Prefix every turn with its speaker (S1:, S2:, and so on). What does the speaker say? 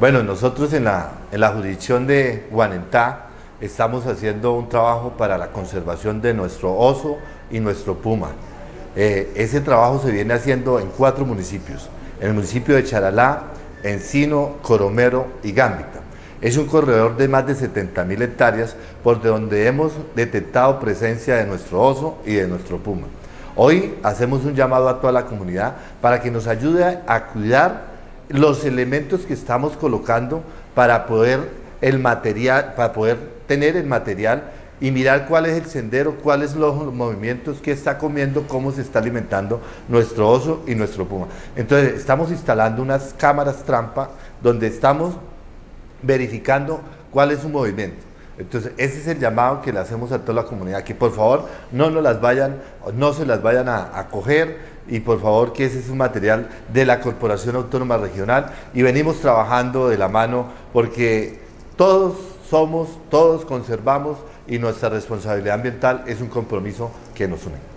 S1: Bueno, nosotros en la, en la jurisdicción de Guanentá estamos haciendo un trabajo para la conservación de nuestro oso y nuestro puma. Eh, ese trabajo se viene haciendo en cuatro municipios, en el municipio de Charalá, Encino, Coromero y Gámbita. Es un corredor de más de 70 mil hectáreas por donde hemos detectado presencia de nuestro oso y de nuestro puma. Hoy hacemos un llamado a toda la comunidad para que nos ayude a cuidar los elementos que estamos colocando para poder el material, para poder tener el material y mirar cuál es el sendero, cuáles los movimientos que está comiendo, cómo se está alimentando nuestro oso y nuestro puma. Entonces, estamos instalando unas cámaras trampa donde estamos verificando cuál es su movimiento. Entonces, ese es el llamado que le hacemos a toda la comunidad, que por favor no nos las vayan, no se las vayan a, a coger y por favor que ese es un material de la Corporación Autónoma Regional y venimos trabajando de la mano porque todos somos, todos conservamos y nuestra responsabilidad ambiental es un compromiso que nos une.